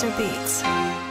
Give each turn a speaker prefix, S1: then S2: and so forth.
S1: Hamster Beats.